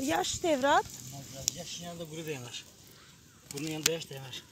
Yaş devrat. Yaş yanında kuru da. Bunun yanında yaş da.